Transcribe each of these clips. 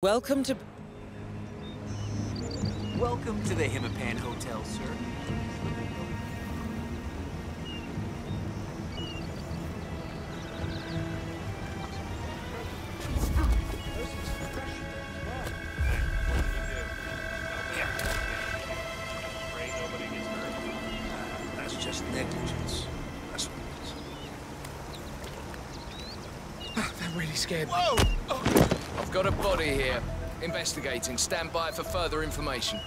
Welcome to... Welcome to the Himmapan Hotel, sir. That's just negligence. That's what it is. Ah, that really scared me. Whoa! Oh, Got a body here. Investigating. Stand by for further information.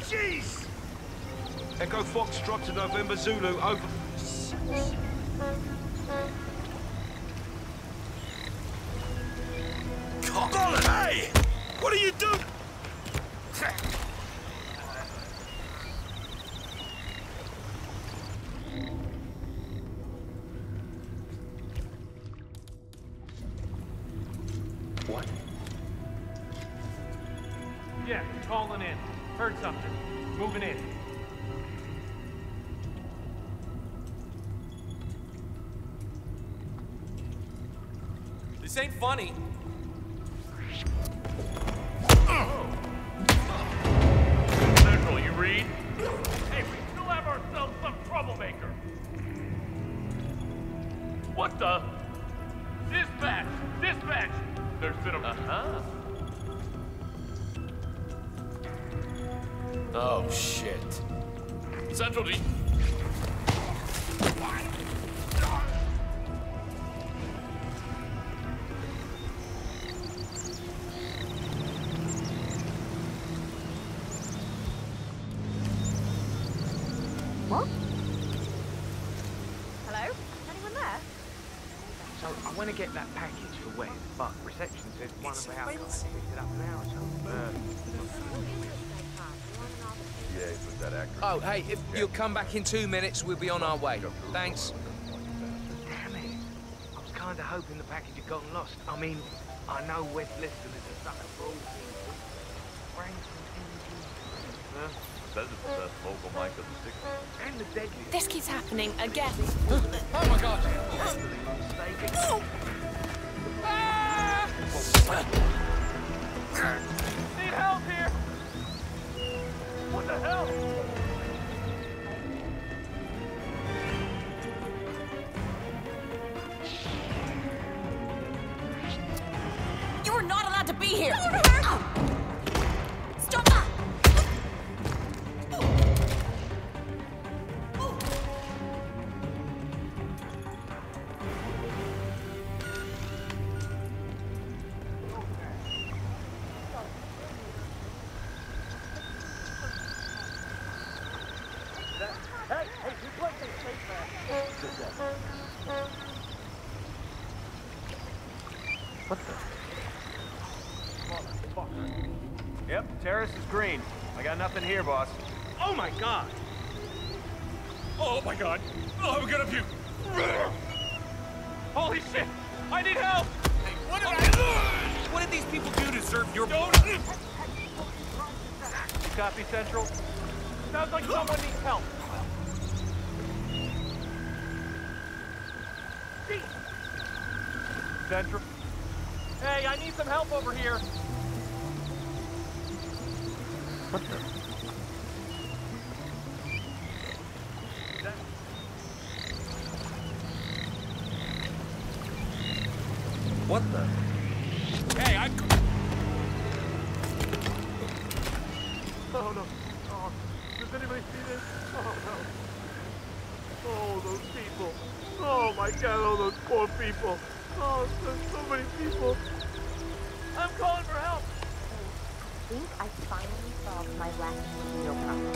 Jeez! Echo Foxtrot to November Zulu, over. Colin, hey! What are you doing? Funny. Hey, if you'll come back in two minutes, we'll be on our way. Thanks. Damn it! I was kind of hoping the package had gotten lost. I mean, I know Wes Liston is a sucker for all things. but Says it's the best local mic of the 60s. and the deadliest. This keeps happening again. Oh, my God. Mistaken. Need help here! What the hell? Be here! I got nothing here, boss. Oh my god! Oh my god! Oh, I'm gonna puke! Holy shit! I need help! What did I... What did these people do to deserve your... Don't... Copy Central. Sounds like someone What the? Hey, I'm... Oh no. Oh, does anybody see this? Oh no. Oh, those people. Oh my god, oh those poor people. Oh, there's so many people. I'm calling for help. I think I finally solved my last real problem.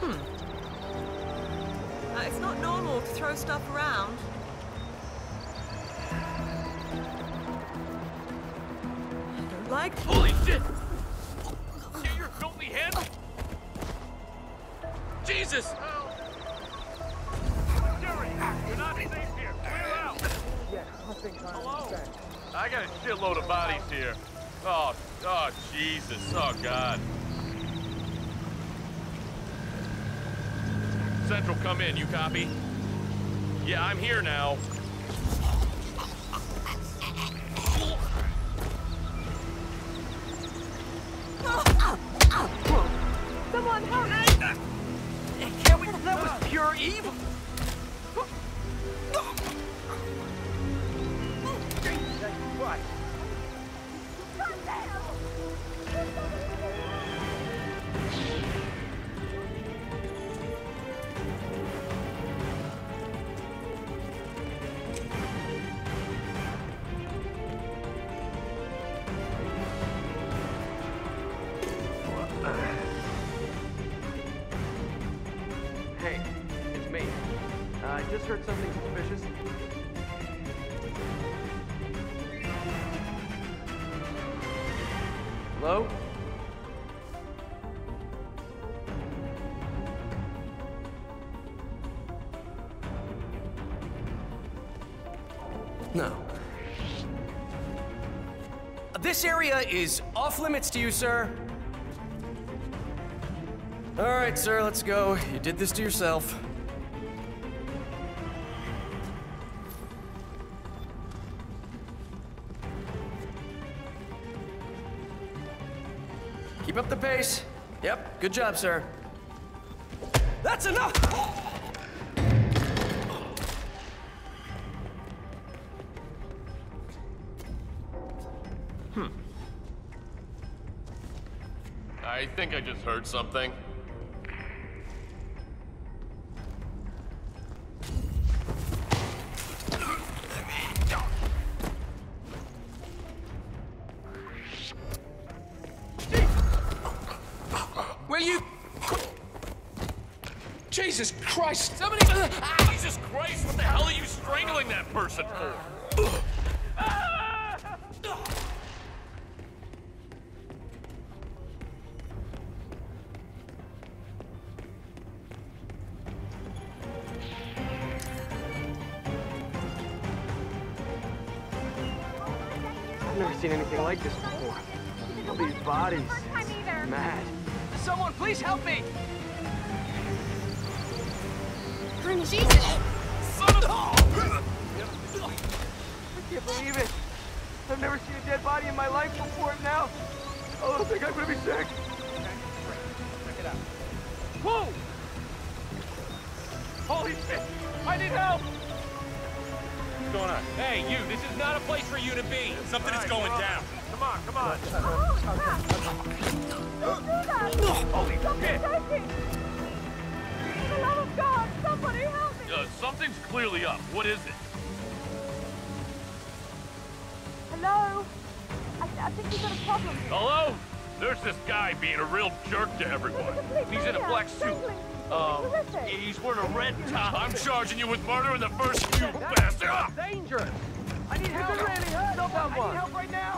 It's not normal to throw stuff around. I don't like Holy shit! Get your filthy! Jesus! I Hello? I got a shitload of bodies here. Oh, oh, Jesus. Oh, God. Central, come in. You copy? Yeah, I'm here now. Just heard something suspicious. Hello? No. This area is off limits to you, sir. All right, sir, let's go. You did this to yourself. Good job, sir. That's enough! Hmm. I think I just heard something. Christ! Somebody... Uh, ah. Jesus Christ, what the hell are you strangling that person for? I've never seen anything like this before. All these bodies. It's mad. Someone, please help me! Jesus! Son of I can't believe it. I've never seen a dead body in my life before and now. Oh, I think I'm gonna be sick. Check it out. Whoa! Holy shit! I need help! What's going on? Hey, you, this is not a place for you to be. Something is Alright, going come on. down. Come on, come on. Holy shit! For somebody help me! Uh, something's clearly up. What is it? Hello? I, I think we've got a problem here. Hello? There's this guy being a real jerk to everyone. He's in a black suit. Um, he's wearing a red top. I'm charging you with murder in the first you bastard! Ah! Dangerous! I need help! You really hurt someone! I need help right now!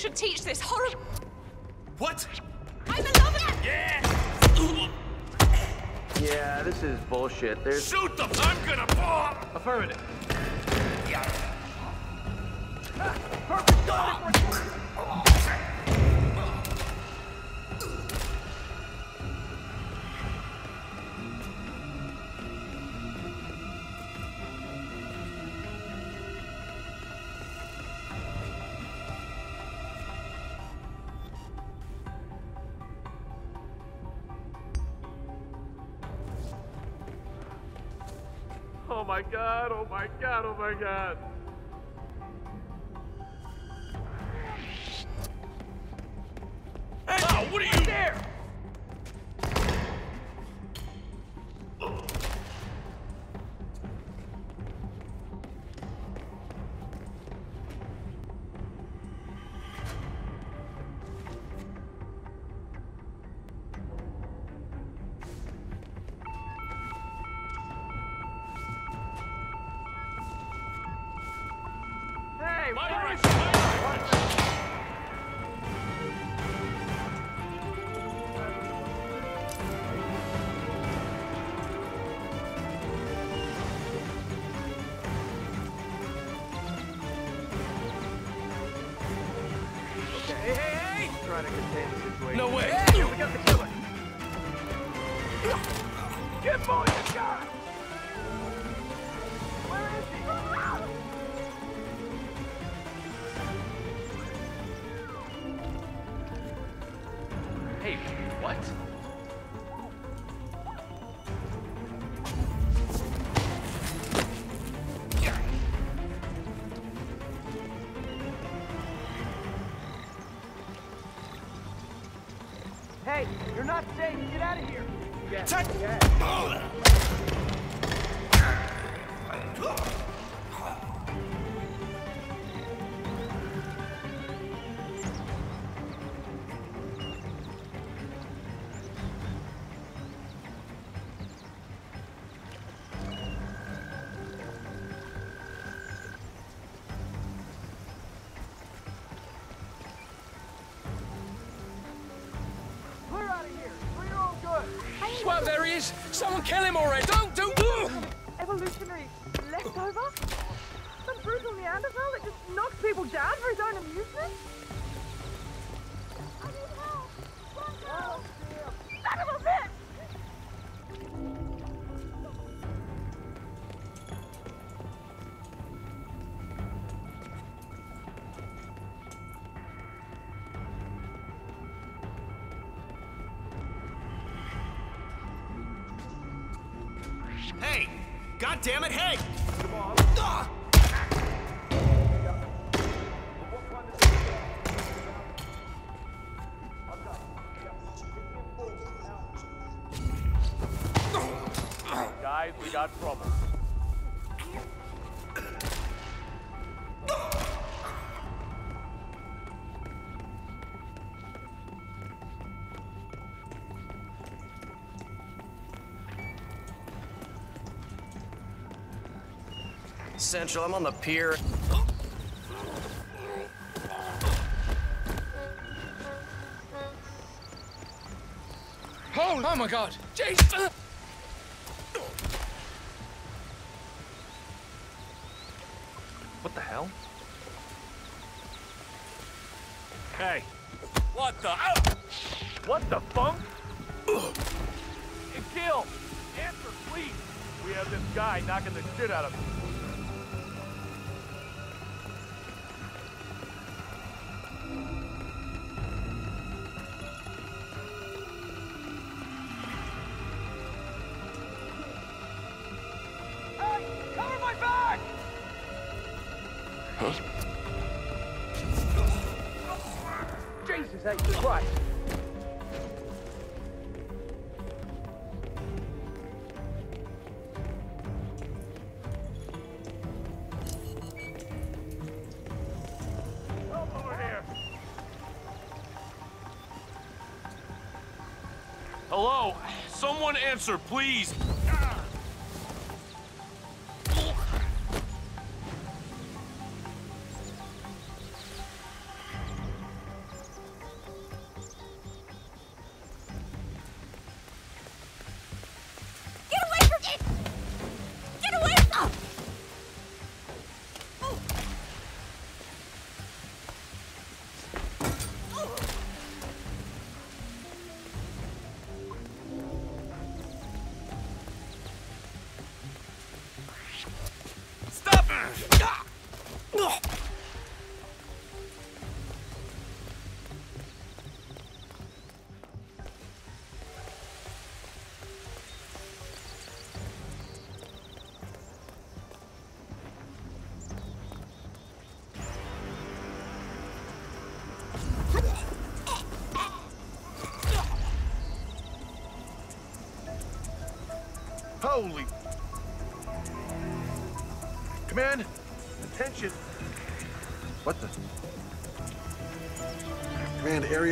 should teach this horrible. What? I'm in love with! Yeah! Yeah, this is bullshit. There's Shoot them! I'm gonna bomb! affirmative. Oh my god, oh my god. Hey, My what Clear kill him already! God damn it, hey! Central, I'm on the pier. Oh, oh my god! Jesus! compensate the price. Hello? Someone answer, please.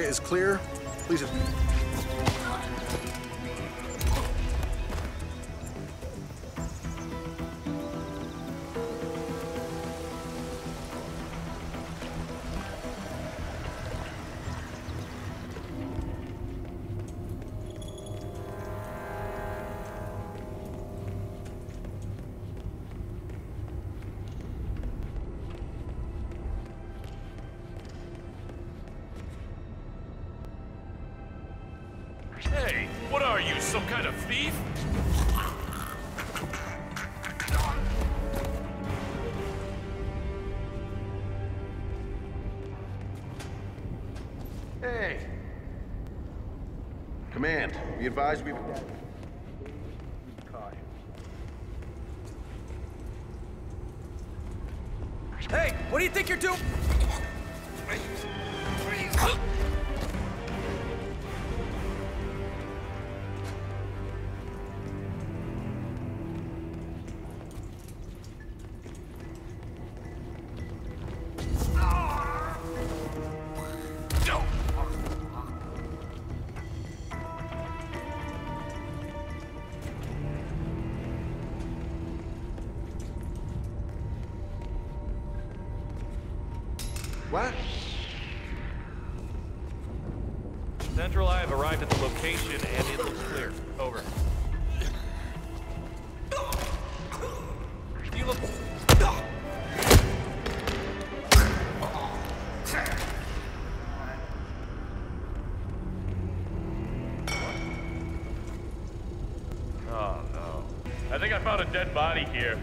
is clear. Please. kind of thief? Hey. Command, we advise we... Hey, what do you think you're doing? dead body here.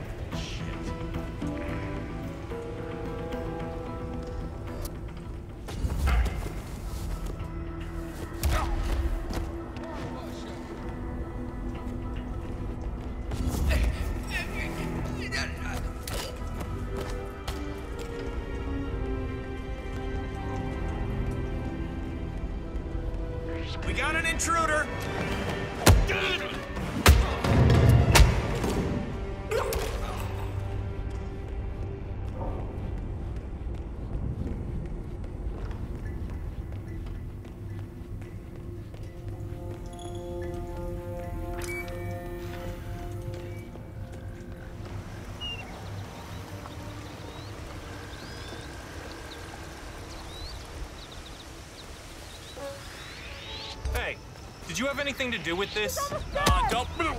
you have anything to do with this? Uh, don't move!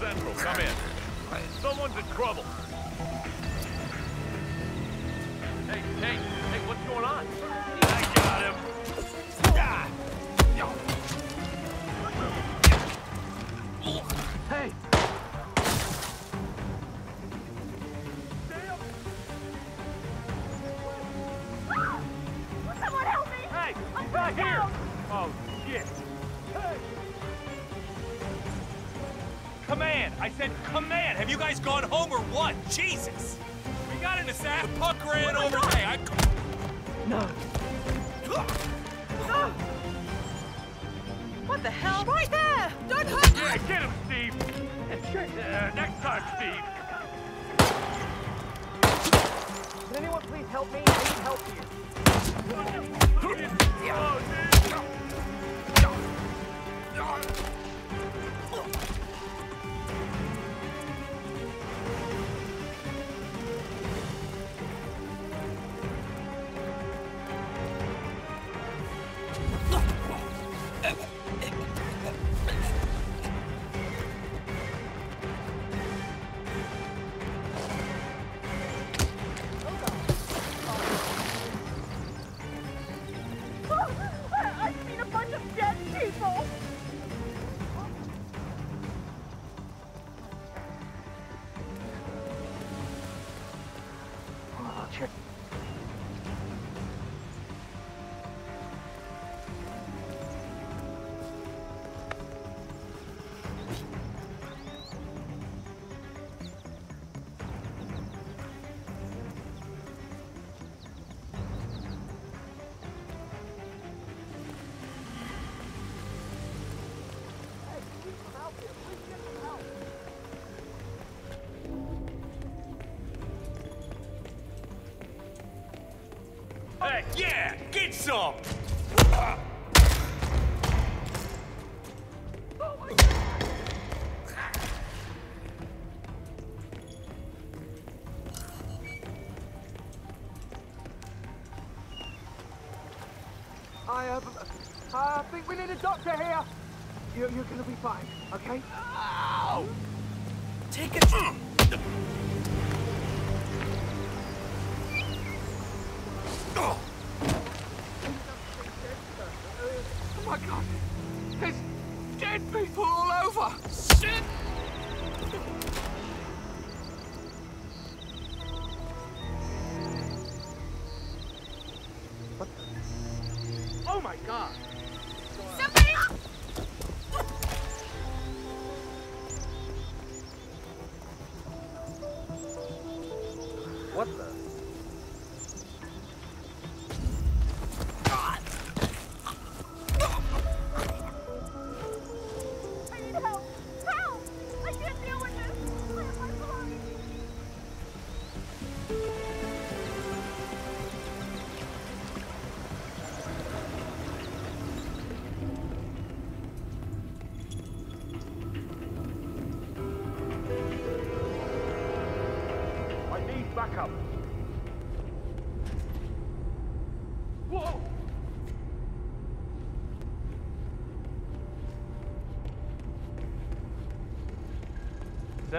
Central, come in. Someone's in trouble. help me. I need help you. Some. I, uh, I think we need a doctor here. You're, you're gonna be fine, okay? Ow! Take a... Oh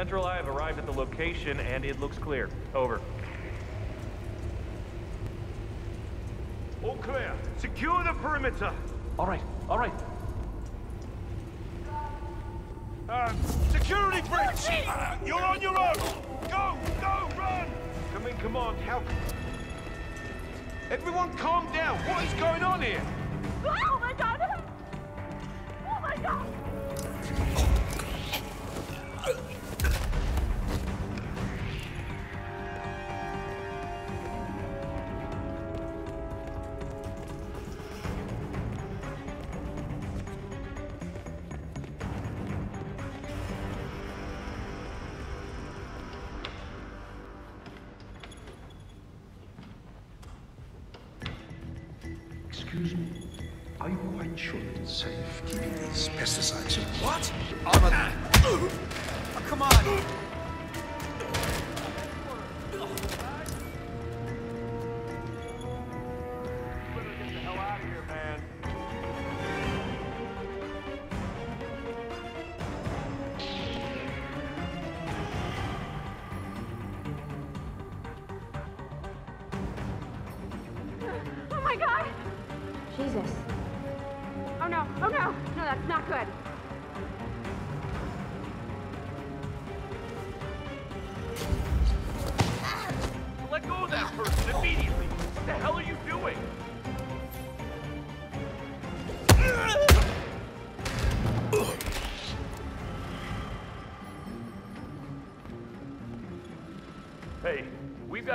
Central, I have arrived at the location and it looks clear. Over. All clear. Secure the perimeter. All right, all right. Um, security breach! Uh, you're on your own! Go! Go! Run! Come in, command. Help! Everyone calm down. What is going on here? Oh my god! Oh my god!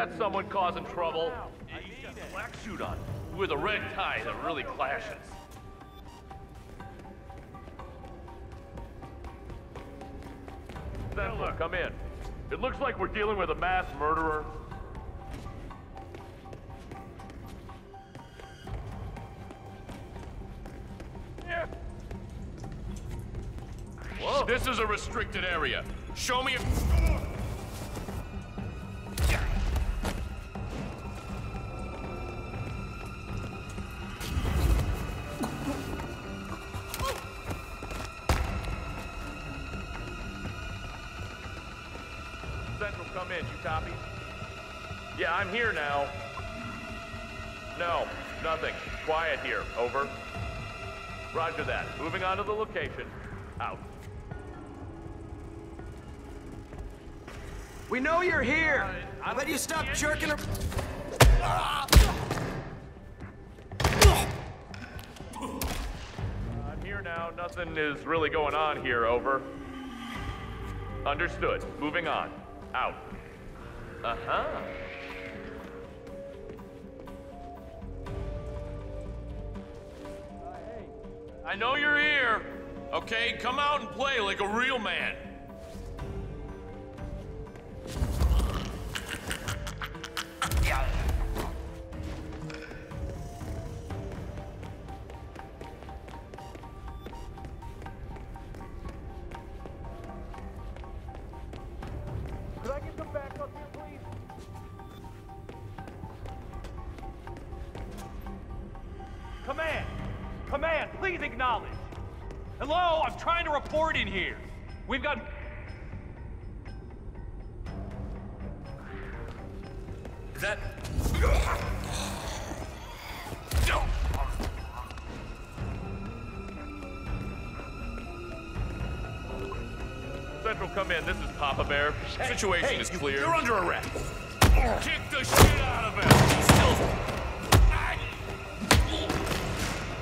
Got someone causing trouble. He's got a black suit on with a red tie that really clashes. Central, come in. It looks like we're dealing with a mass murderer. Whoa. This is a restricted area. Show me if... I'm here now. No, nothing. Quiet here. Over. Roger that. Moving on to the location. Out. We know you're here! I bet you stop jerking her... I'm here now. Nothing is really going on here. Over. Understood. Moving on. Out. Uh-huh. I know you're here. Okay, come out and play like a real man. That... Central, come in. This is Papa Bear. Situation hey, is you- clear. you're under arrest. Kick the shit out of him. He's still...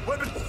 Weapon...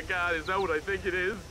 my God. Is that what I think it is?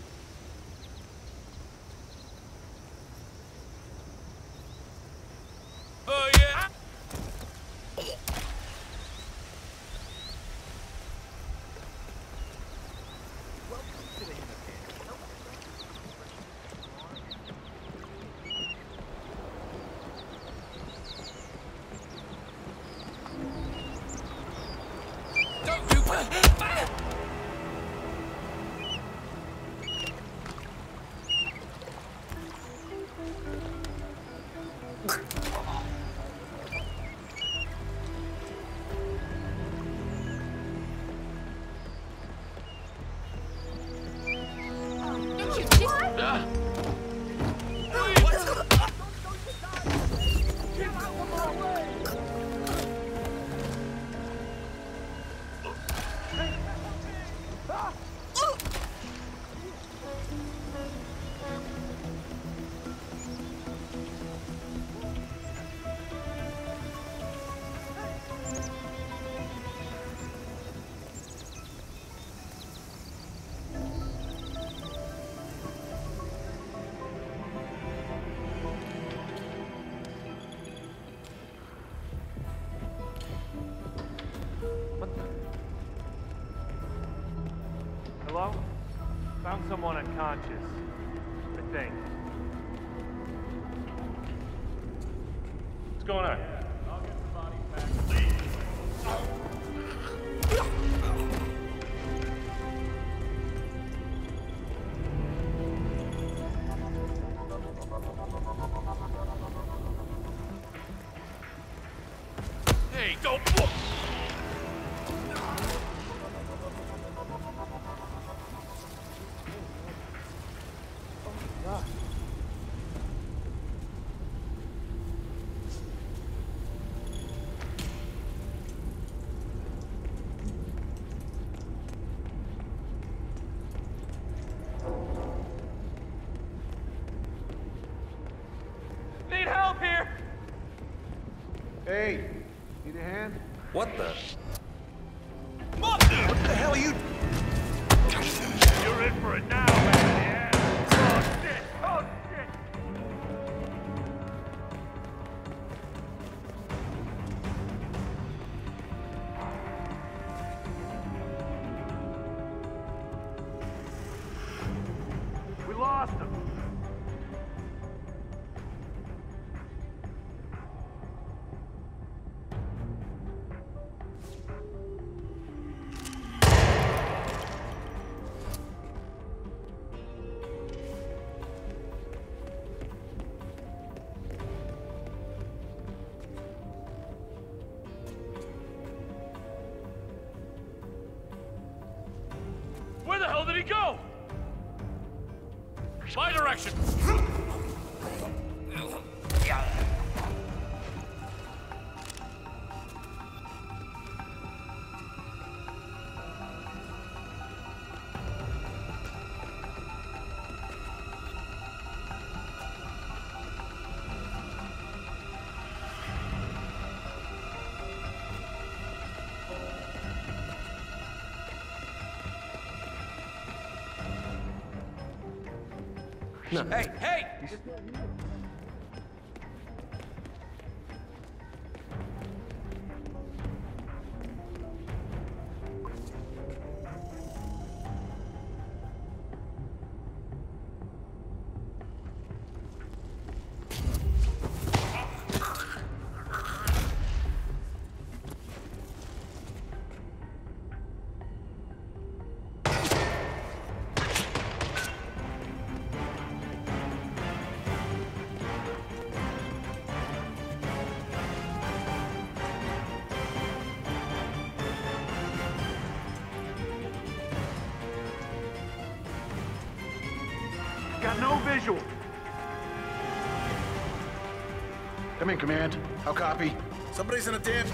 Someone unconscious. I Hey, need a hand? What the? Hey, hey! Come in, Command. How copy? Somebody's in a dance.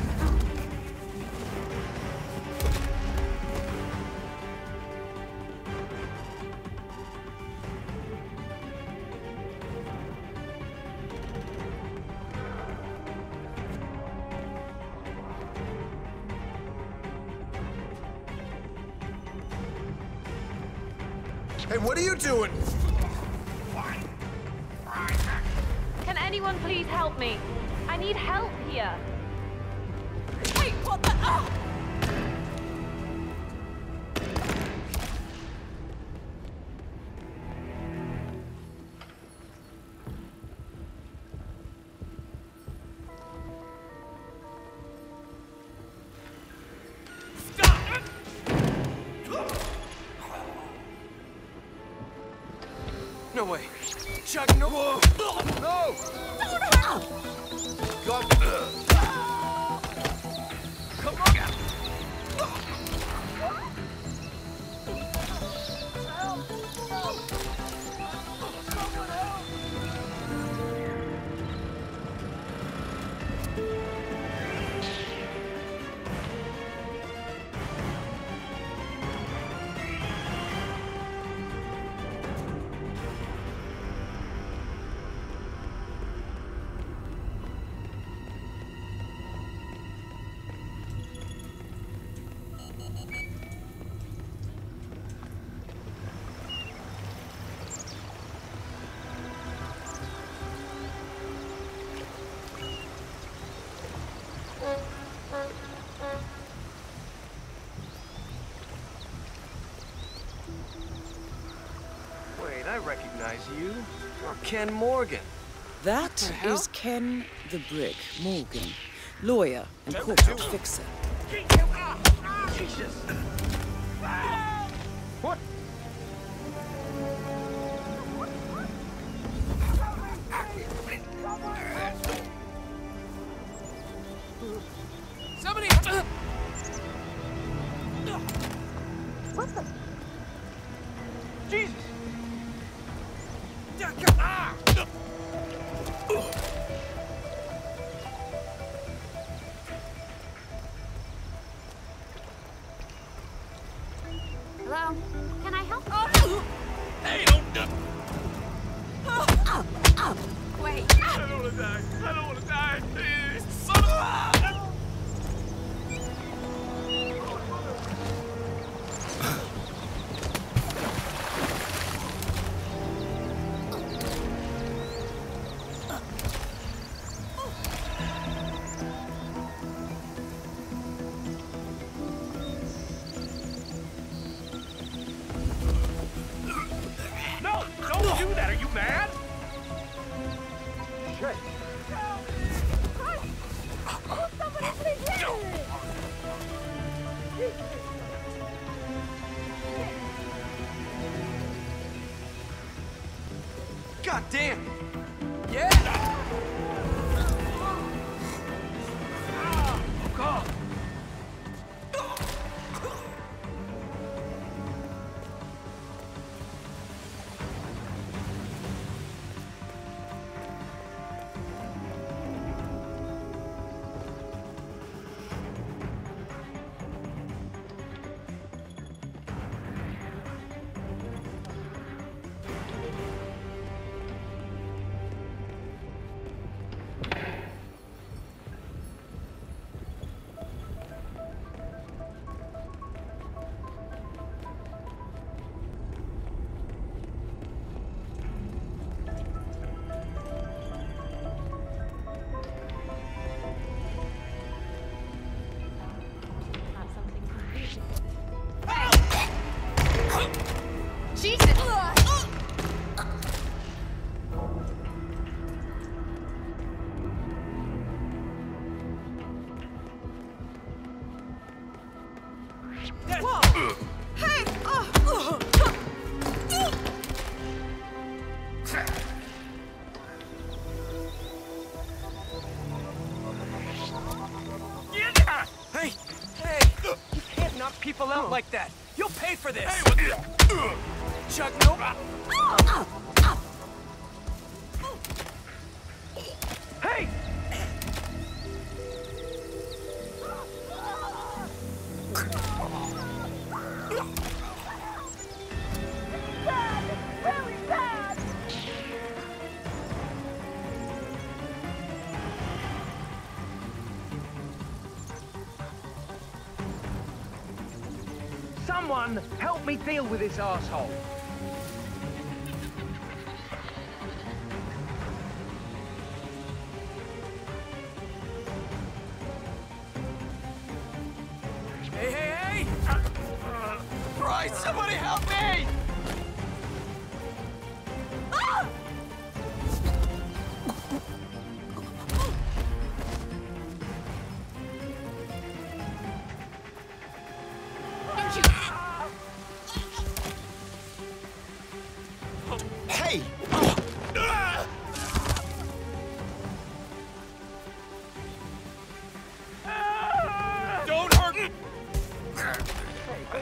Chuck, no. Recognize you. You're Ken Morgan. That is Ken the Brick Morgan, lawyer and corporate fixer. Don't. Wait. I don't want to die. I don't want to die. Son of a. Jesus! me deal with this asshole.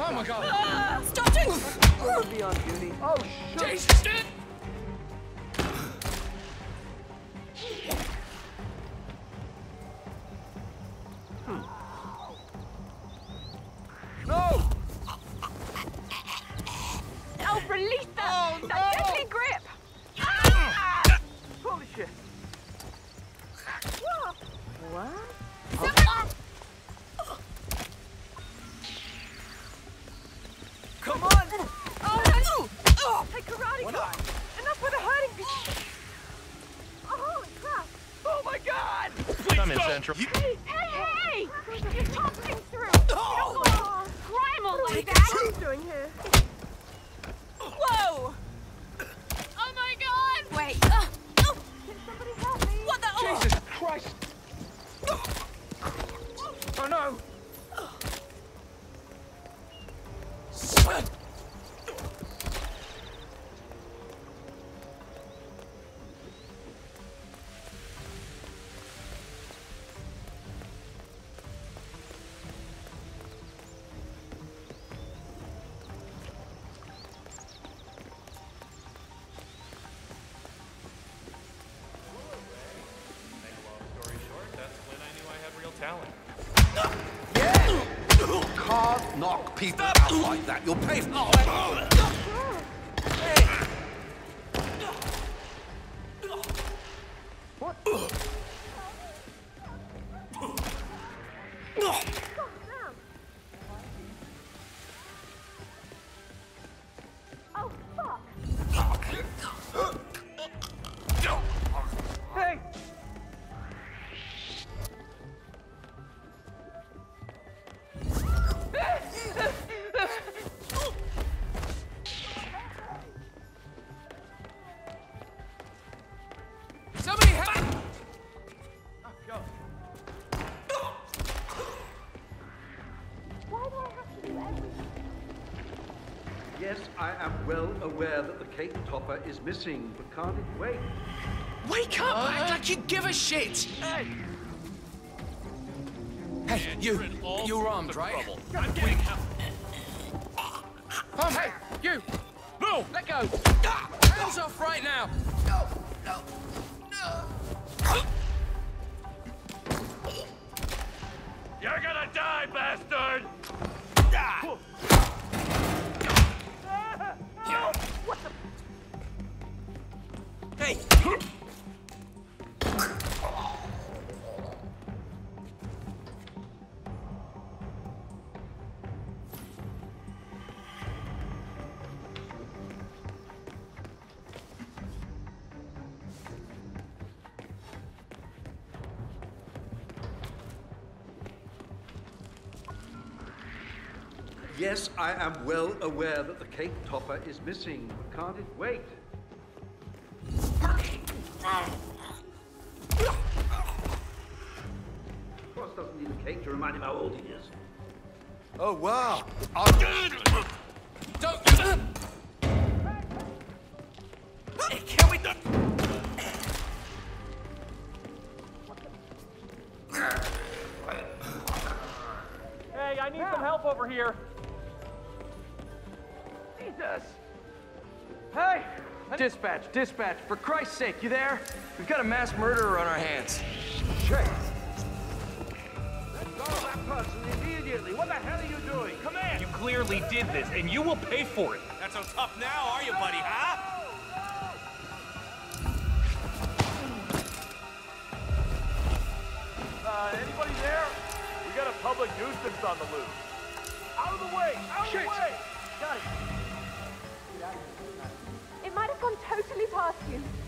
Oh my god! Ah, stop doing! Be on duty. Oh shit! Jesus! people Stop. out like that. You'll pay for... Oh, well aware that the cake topper is missing, but can't it wait? Wake up! Uh, act like you give a shit! Hey! Hey, you, you're armed, right? Trouble. I'm getting help. Oh, hey, you! No! Let go! Hands off right now! I am well aware that the cake topper is missing, but can't it wait? Cross doesn't need a cake to remind him how old he is. Oh, wow. I... Don't. Hey, can we... Hey, I need some help over here. Dispatch, dispatch, for Christ's sake, you there? We've got a mass murderer on our hands. Check. Let go of that person immediately. What the hell are you doing? Command! You clearly did this, and you will pay for it. Not so tough now, are you, buddy, huh? Uh, anybody there? We got a public nuisance on the loose. Out of the way! Out of the way! Got it. It gone totally past you,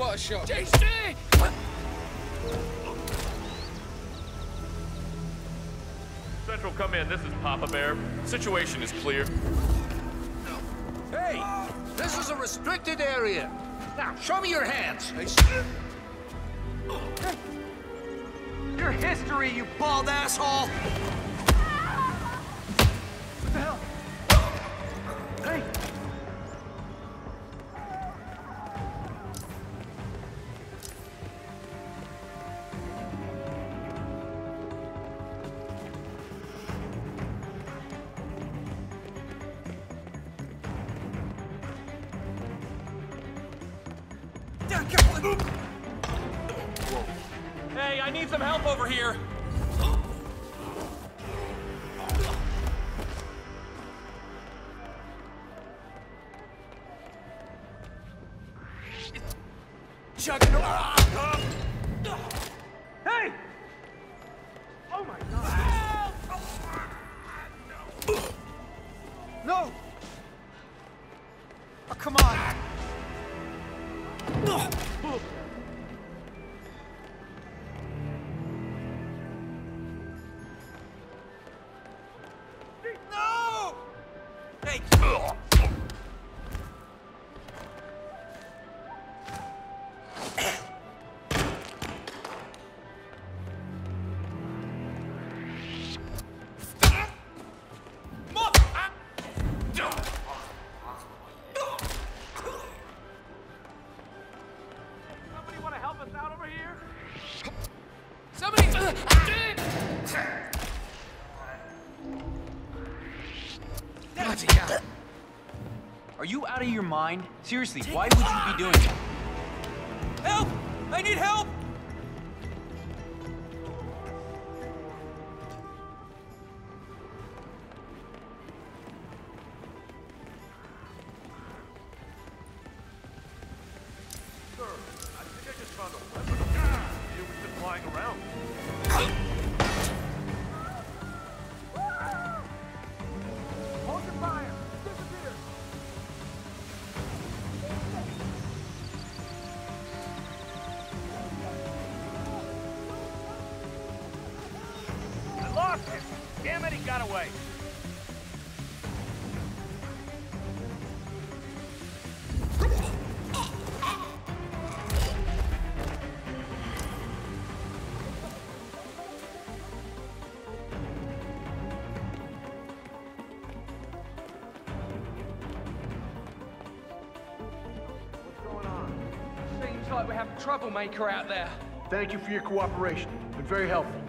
what a shot. JC! Central, come in. This is Papa Bear. Situation is clear. Hey, this is a restricted area. Now, show me your hands. Your history, you bald asshole! Mind? Seriously, why would you be doing that? Help! I need help! have Troublemaker out there. Thank you for your cooperation. Been very helpful.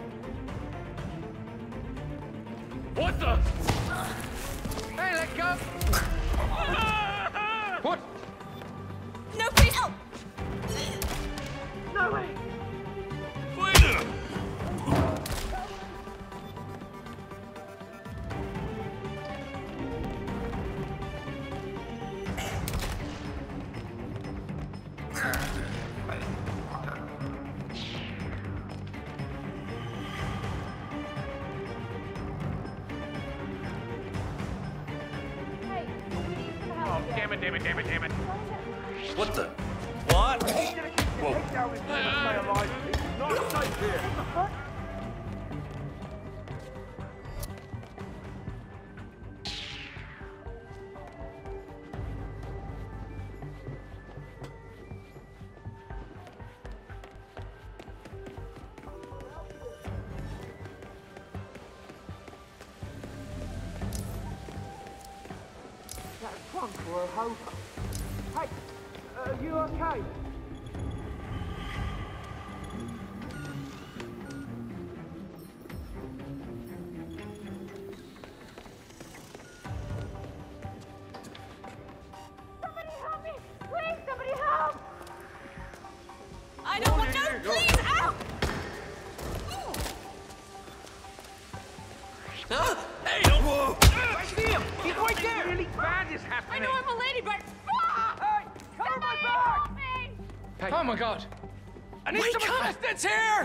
It's here!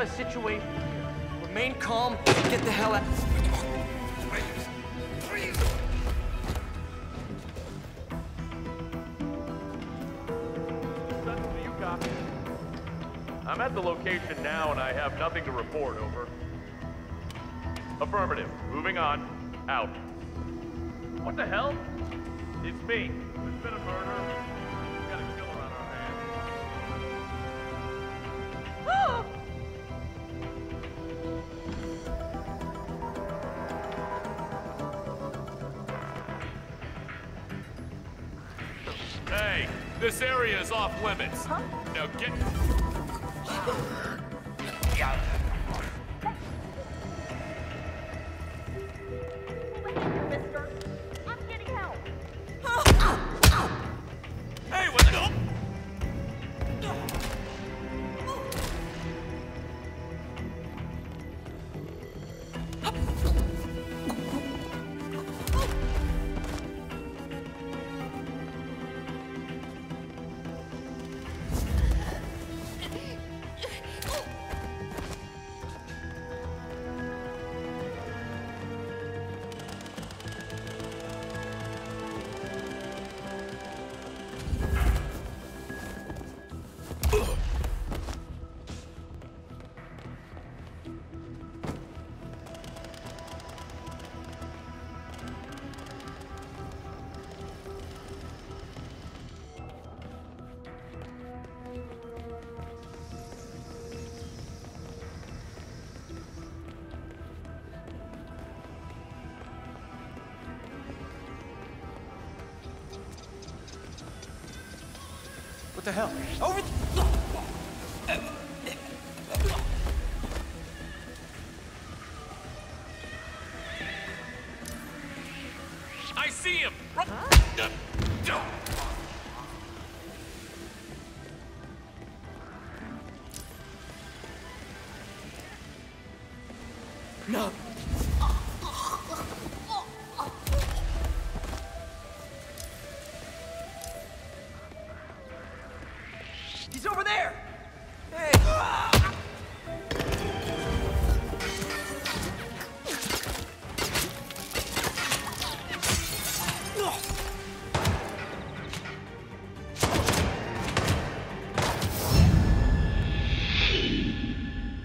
have a situation here. Remain calm and get the hell out. I'm at the location now and I have nothing to report, over. Affirmative. Moving on. Out. What the hell? It's me. There's been a murder. This area is off limits. Huh? Now get... the hell? Over.